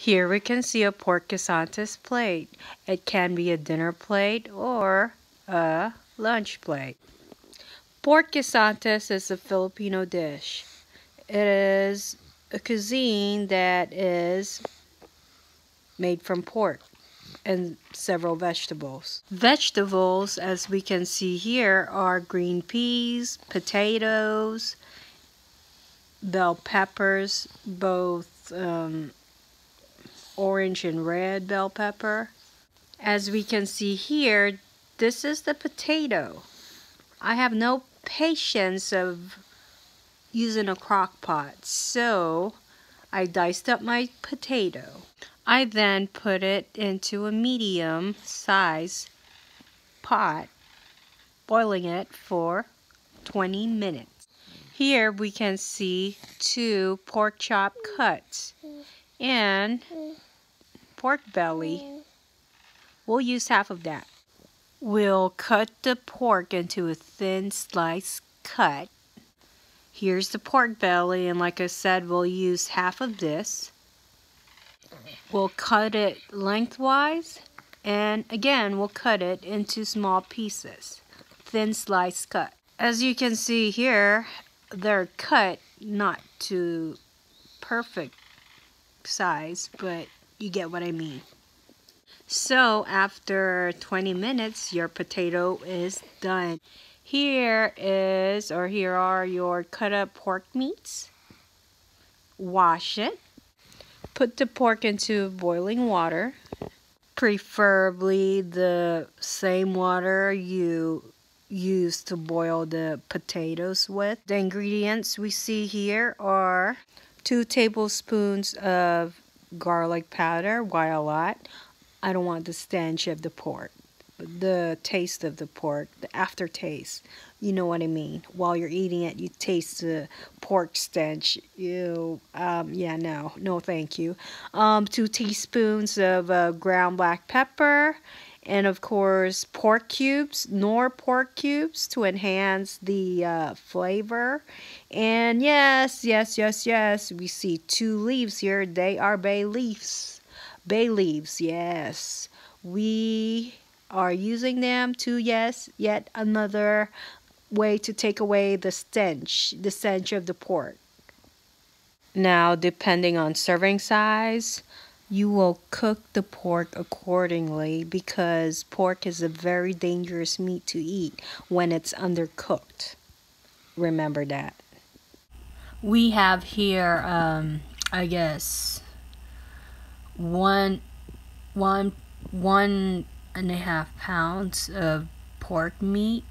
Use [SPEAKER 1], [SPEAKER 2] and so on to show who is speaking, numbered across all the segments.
[SPEAKER 1] Here we can see a pork guisantes plate. It can be a dinner plate or a lunch plate. Pork guisantes is a Filipino dish. It is a cuisine that is made from pork and several vegetables. Vegetables, as we can see here, are green peas, potatoes, bell peppers, both um, orange and red bell pepper. As we can see here, this is the potato. I have no patience of using a crock pot, so I diced up my potato. I then put it into a medium size pot, boiling it for 20 minutes. Here we can see two pork chop cuts and pork belly. Hmm. We'll use half of that. We'll cut the pork into a thin slice cut. Here's the pork belly and like I said we'll use half of this. We'll cut it lengthwise and again we'll cut it into small pieces. Thin slice cut. As you can see here they're cut not to perfect size but you get what I mean. So after 20 minutes, your potato is done. Here is, or here are your cut up pork meats. Wash it. Put the pork into boiling water. Preferably the same water you use to boil the potatoes with. The ingredients we see here are 2 tablespoons of garlic powder. Why a lot? I don't want the stench of the pork, the taste of the pork, the aftertaste. You know what I mean? While you're eating it, you taste the pork stench. You, um, yeah, no, no, thank you. Um, two teaspoons of uh, ground black pepper, and of course pork cubes, Knorr pork cubes to enhance the uh, flavor. And yes, yes, yes, yes, we see two leaves here. They are bay leaves. Bay leaves, yes. We are using them to, yes, yet another way to take away the stench, the stench of the pork. Now, depending on serving size, you will cook the pork accordingly because pork is a very dangerous meat to eat when it's undercooked. Remember that. We have here, um, I guess, one, one, one and a half pounds of pork meat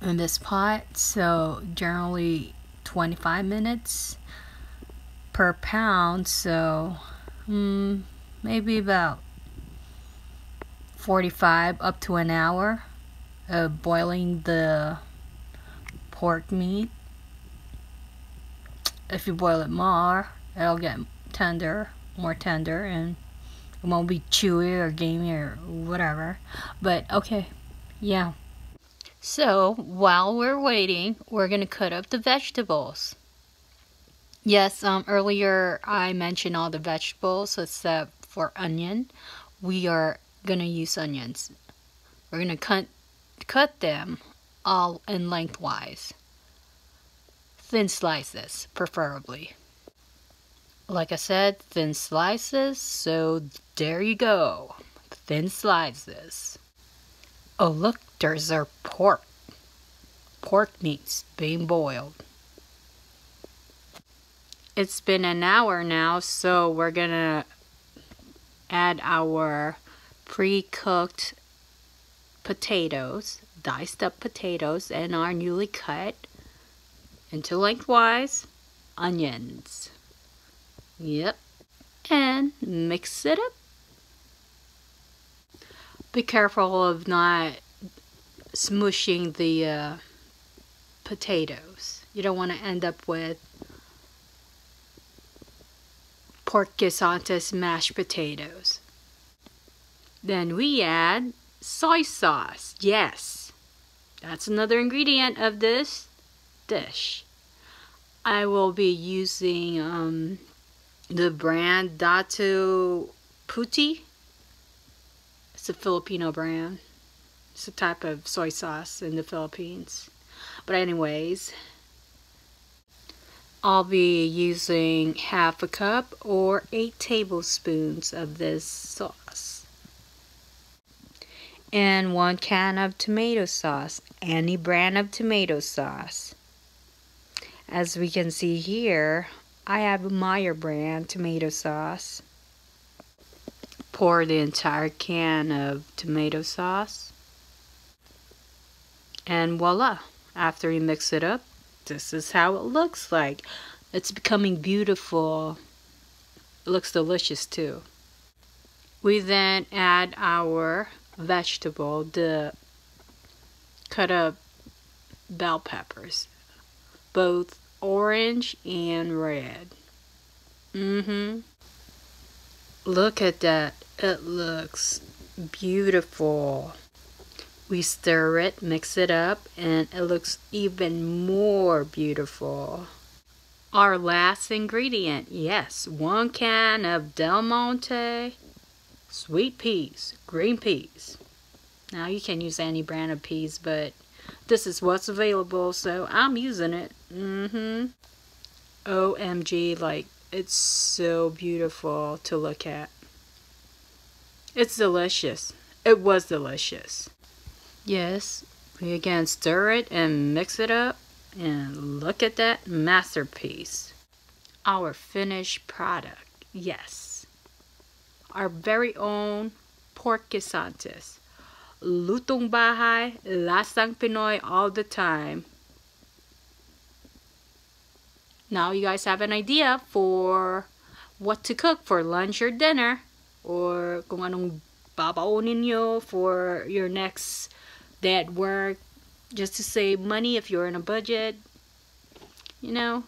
[SPEAKER 1] in this pot. So generally 25 minutes per pound. So mm, maybe about 45 up to an hour of boiling the pork meat. If you boil it more, it'll get tender, more tender, and it won't be chewy or gamey or whatever. But okay, yeah. So while we're waiting, we're gonna cut up the vegetables. Yes, um, earlier I mentioned all the vegetables except for onion. We are gonna use onions. We're gonna cut cut them all in lengthwise. Thin slices, preferably. Like I said, thin slices, so there you go. Thin slices. Oh look, there's our pork. Pork meats being boiled. It's been an hour now, so we're gonna add our pre-cooked potatoes, diced up potatoes, and our newly cut into lengthwise onions. Yep. And mix it up. Be careful of not smushing the uh, potatoes. You don't want to end up with pork guisantes mashed potatoes. Then we add soy sauce. Yes, that's another ingredient of this dish. I will be using um, the brand Datu Puti. It's a Filipino brand. It's a type of soy sauce in the Philippines. But anyways, I'll be using half a cup or 8 tablespoons of this sauce. And 1 can of tomato sauce, any brand of tomato sauce. As we can see here, I have Meyer brand tomato sauce. Pour the entire can of tomato sauce. And voila! After you mix it up, this is how it looks like. It's becoming beautiful. It looks delicious too. We then add our vegetable, the cut up bell peppers, both orange and red. Mm-hmm. Look at that. It looks beautiful. We stir it, mix it up, and it looks even more beautiful. Our last ingredient, yes, one can of Del Monte sweet peas, green peas. Now you can use any brand of peas, but this is what's available, so I'm using it. Mm-hmm. OMG, like, it's so beautiful to look at. It's delicious. It was delicious. Yes, we again stir it and mix it up. And look at that masterpiece. Our finished product. Yes. Our very own pork guisantes. Lutong bahay, lasang Pinoy all the time. Now you guys have an idea for what to cook for lunch or dinner or kung anong babaonin nyo for your next day at work just to save money if you're in a budget. You know?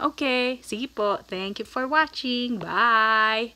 [SPEAKER 1] Okay, sige po. Thank you for watching. Bye!